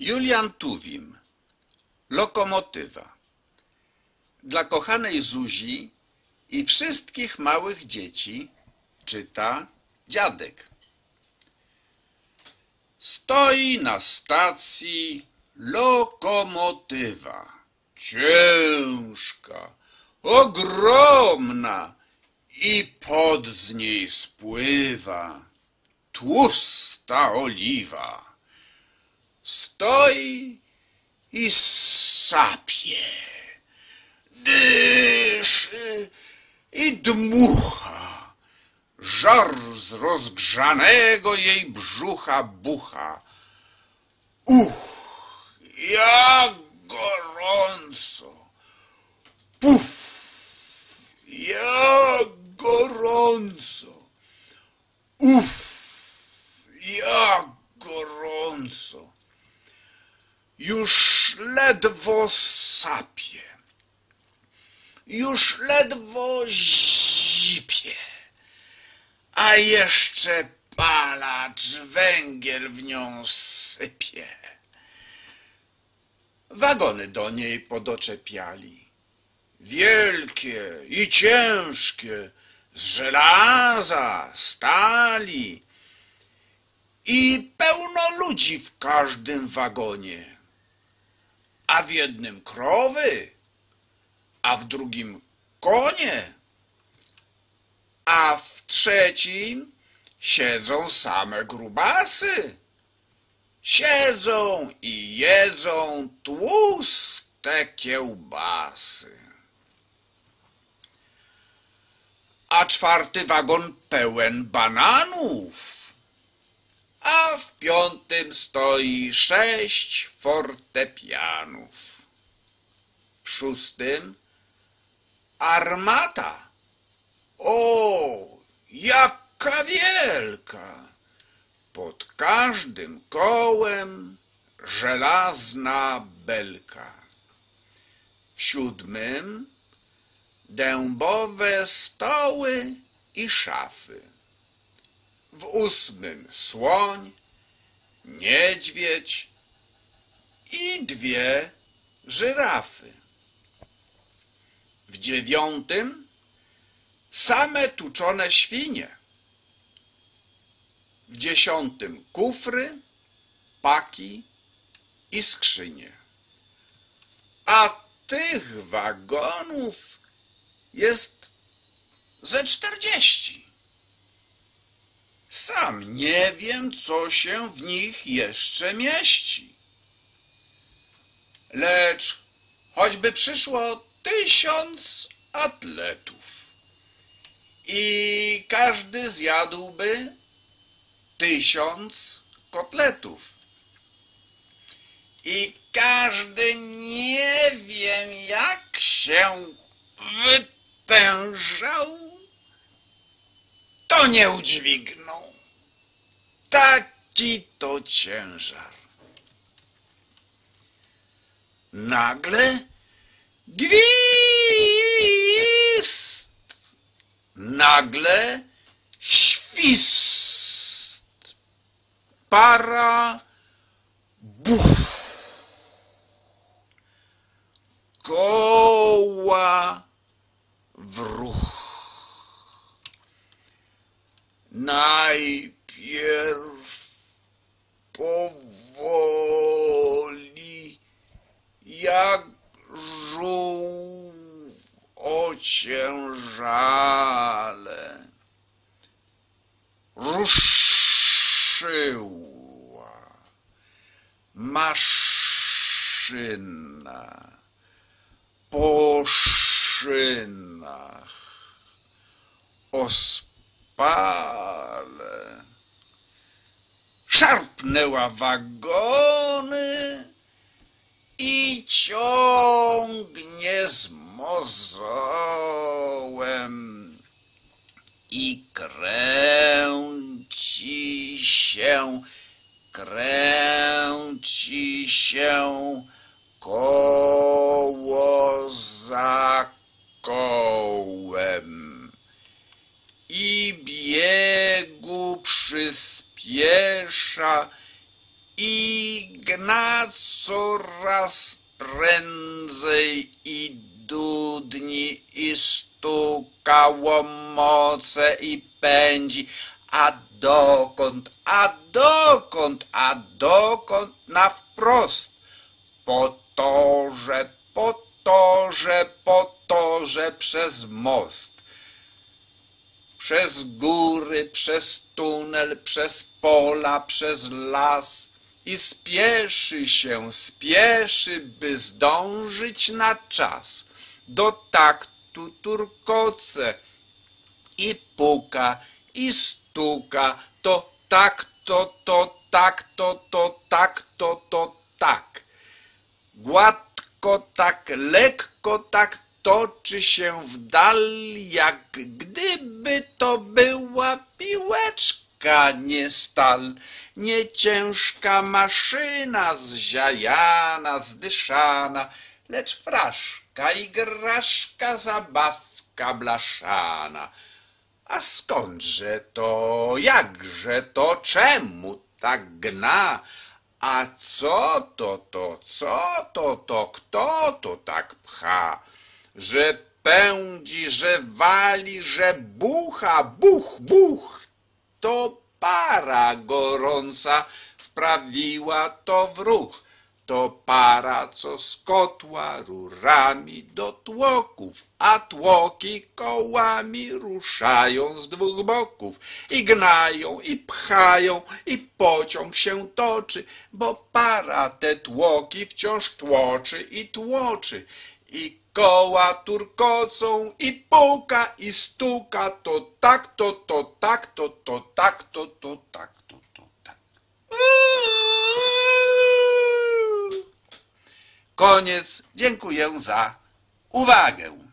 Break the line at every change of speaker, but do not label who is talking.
Julian Tuwim Lokomotywa Dla kochanej Zuzi i wszystkich małych dzieci czyta dziadek. Stoi na stacji lokomotywa. Ciężka, ogromna i pod z niej spływa tłusta oliwa. Stoi i sapie, dyszy i dmucha. Żar z rozgrzanego jej brzucha bucha. Uch, jak gorąco! Puf, jak gorąco! Uff, jak gorąco! Już ledwo sapie, już ledwo zipie, a jeszcze palacz węgiel w nią sypie. Wagony do niej podoczepiali, wielkie i ciężkie, z żelaza, stali. I pełno ludzi w każdym wagonie, a w jednym krowy, a w drugim konie, a w trzecim siedzą same grubasy. Siedzą i jedzą tłuste kiełbasy. A czwarty wagon pełen bananów. A w piątym stoi sześć fortepianów. W szóstym armata. O, jaka wielka! Pod każdym kołem żelazna belka. W siódmym dębowe stoły i szafy. W ósmym słoń, niedźwiedź i dwie żyrafy. W dziewiątym same tuczone świnie. W dziesiątym kufry, paki i skrzynie. A tych wagonów jest ze czterdzieści. Sam nie wiem, co się w nich jeszcze mieści. Lecz choćby przyszło tysiąc atletów i każdy zjadłby tysiąc kotletów. I każdy nie wiem jak się wytężał, to nie udźwignął. Taki to ciężar. Nagle gwizd, nagle świst, para, koła w ruch. Najpierw powoli, jak żółw ociężale, ruszyła maszyna po szynach ospale. Szarpnęła wagony i ciągnie z mozołem i kręci się, kręci się koło za kołem i biegu przyspiesza i gna coraz prędzej i dudni i stuka łomoce i pędzi. A dokąd, a dokąd, a dokąd na wprost? Po torze, po torze, po torze przez most. Przez góry, przez tunel, przez pola, przez las i spieszy się, spieszy, by zdążyć na czas. Do taktu turkoce i puka, i stuka, to tak, to, to, tak, to, to, tak, to, to, tak. Gładko tak, lekko tak toczy się w dal, jak gdyby to była piłeczka, nie stal, nie ciężka maszyna zziajana, zdyszana, lecz fraszka, igraszka, zabawka blaszana. A skądże to, jakże to, czemu tak gna? A co to, to, co to, to, kto to tak pcha? Że pędzi, że wali, że bucha, buch, buch. To para gorąca wprawiła to w ruch. To para, co z kotła rurami do tłoków, a tłoki kołami ruszają z dwóch boków i gnają, i pchają, i pociąg się toczy, bo para te tłoki wciąż tłoczy i tłoczy. I koła turkocą, i puka, i stuka, to tak, to, to tak, to, to tak, to, to tak, to, to tak. Koniec. Dziękuję za uwagę.